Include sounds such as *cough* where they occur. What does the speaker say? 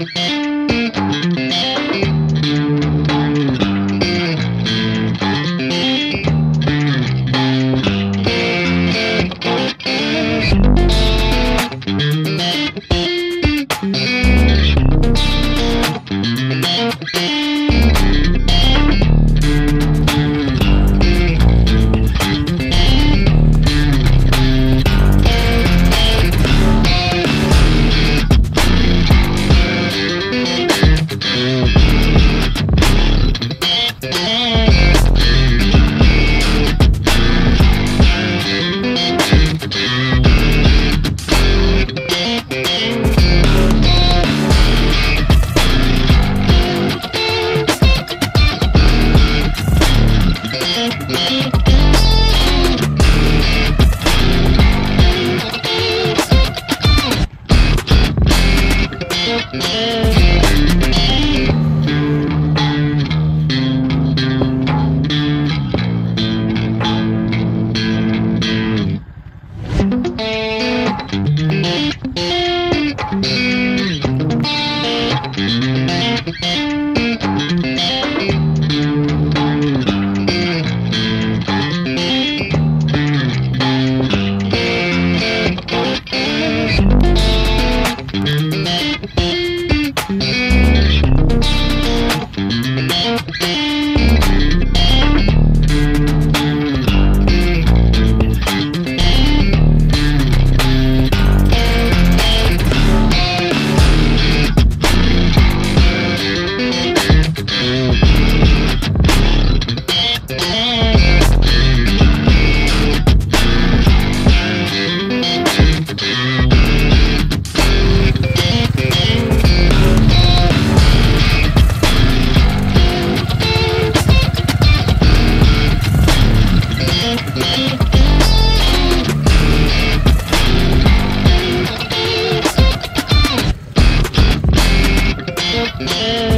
Thank *laughs* you. Música